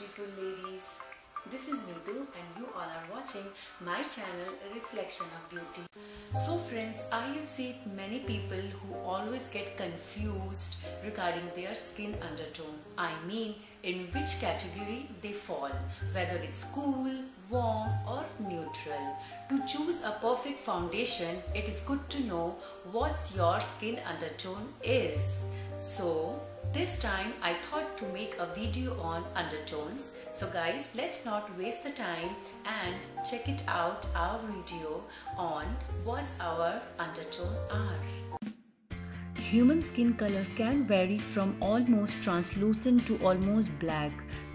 beautiful ladies. This is Meetu and you all are watching my channel Reflection of Beauty. So friends, I have seen many people who always get confused regarding their skin undertone. I mean in which category they fall, whether it's cool, warm or neutral. To choose a perfect foundation, it is good to know what your skin undertone is. So, this time I thought to make a video on undertones. So guys, let's not waste the time and check it out our video on what's our undertone are. Human skin color can vary from almost translucent to almost black.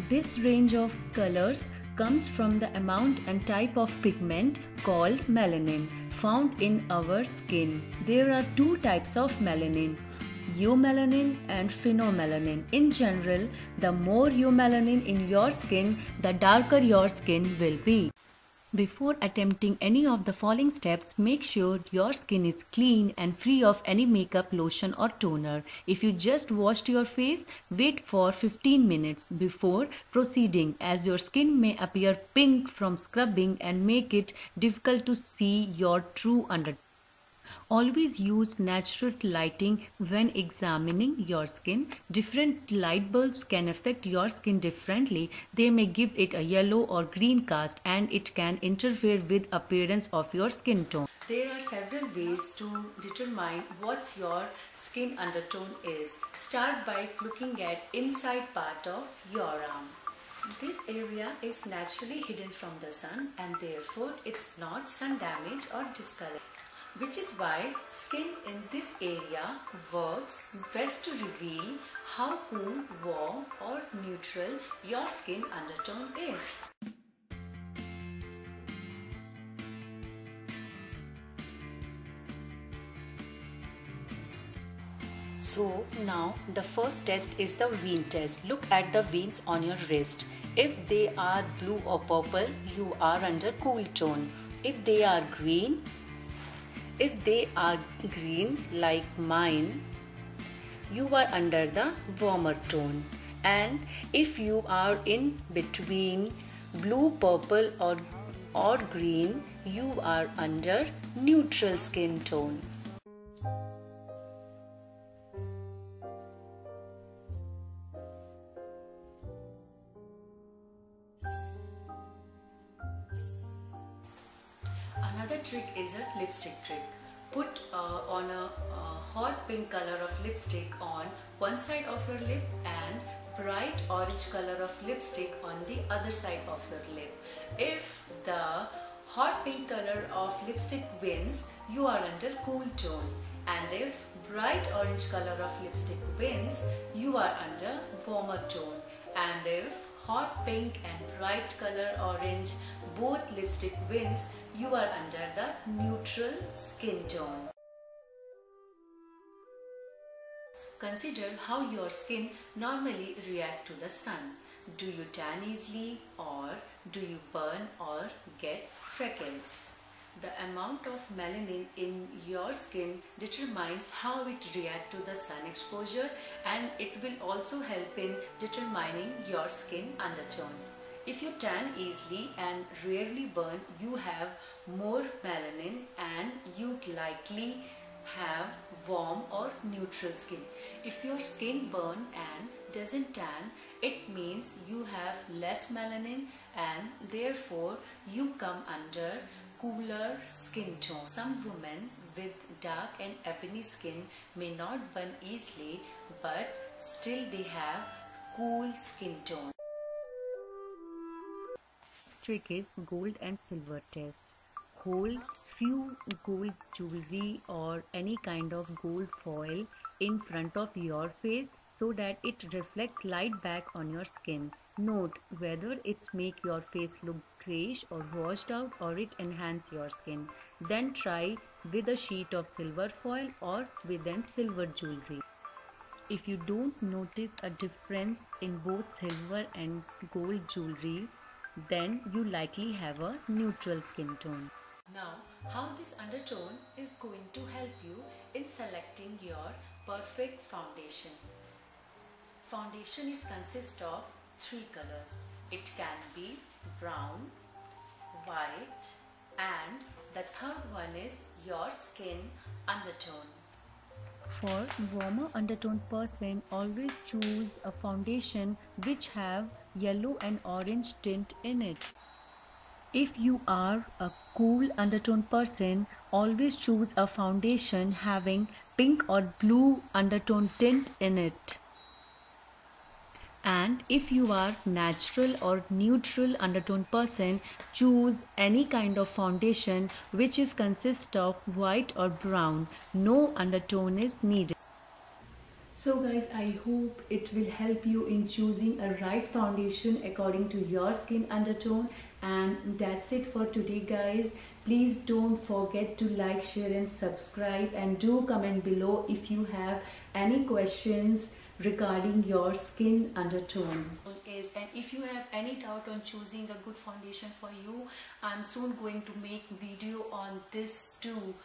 This range of colors comes from the amount and type of pigment called melanin found in our skin. There are two types of melanin eumelanin and pheomelanin. In general, the more eumelanin in your skin, the darker your skin will be. Before attempting any of the following steps, make sure your skin is clean and free of any makeup, lotion or toner. If you just washed your face, wait for 15 minutes before proceeding as your skin may appear pink from scrubbing and make it difficult to see your true undertone. Always use natural lighting when examining your skin. Different light bulbs can affect your skin differently. They may give it a yellow or green cast and it can interfere with appearance of your skin tone. There are several ways to determine what your skin undertone is. Start by looking at inside part of your arm. This area is naturally hidden from the sun and therefore it's not sun damage or discolor which is why skin in this area works best to reveal how cool, warm or neutral your skin undertone is. So now the first test is the vein test. Look at the veins on your wrist. If they are blue or purple, you are under cool tone. If they are green, if they are green like mine, you are under the warmer tone. And if you are in between blue, purple or, or green, you are under neutral skin tone. Another trick is a lipstick trick. Put uh, on a, a hot pink color of lipstick on one side of your lip and bright orange color of lipstick on the other side of your lip. If the hot pink color of lipstick wins, you are under cool tone. And if bright orange color of lipstick wins, you are under warmer tone. And if hot pink and bright color orange both lipstick wins, you are under the neutral skin tone. Consider how your skin normally react to the sun. Do you tan easily or do you burn or get freckles? The amount of melanin in your skin determines how it reacts to the sun exposure and it will also help in determining your skin undertone. If you tan easily and rarely burn, you have more melanin and you'd likely have warm or neutral skin. If your skin burn and doesn't tan, it means you have less melanin and therefore you come under cooler skin tone. Some women with dark and ebony skin may not burn easily but still they have cool skin tone trick is gold and silver test. Hold few gold jewelry or any kind of gold foil in front of your face so that it reflects light back on your skin. Note whether it's make your face look grayish or washed out or it enhance your skin. Then try with a sheet of silver foil or with an silver jewelry. If you don't notice a difference in both silver and gold jewelry, then you likely have a neutral skin tone. Now, how this undertone is going to help you in selecting your perfect foundation. Foundation is consist of three colors. It can be brown, white and the third one is your skin undertone. For warmer undertone person, always choose a foundation which have yellow and orange tint in it. If you are a cool undertone person, always choose a foundation having pink or blue undertone tint in it. And if you are natural or neutral undertone person, choose any kind of foundation which is consist of white or brown. No undertone is needed. So guys, I hope it will help you in choosing a right foundation according to your skin undertone and that's it for today guys. Please don't forget to like, share and subscribe and do comment below if you have any questions regarding your skin undertone. Is and if you have any doubt on choosing a good foundation for you i'm soon going to make video on this too